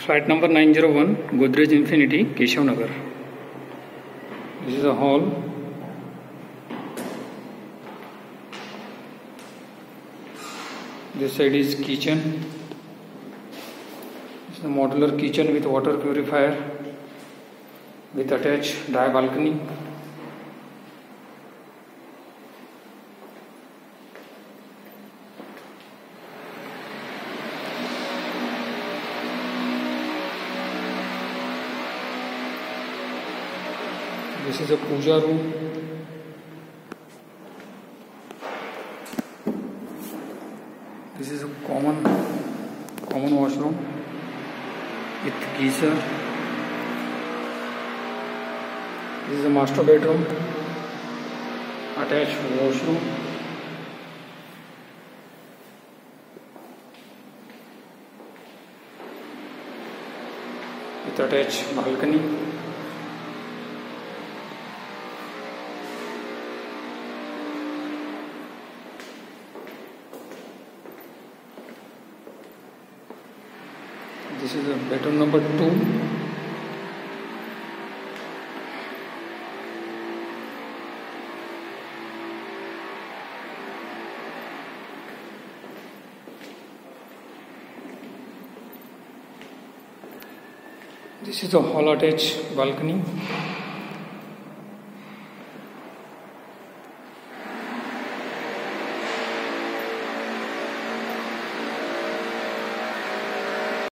Flat number 901, Godrej Infinity, Keshav Nagar. This is a hall. This side is kitchen. It's a modular kitchen with water purifier with attached dry balcony. This is a puja room. This is a common common washroom with geyser. This is a master bedroom, attached washroom. with attached balcony this is a pattern number 2 this is a hall attached balcony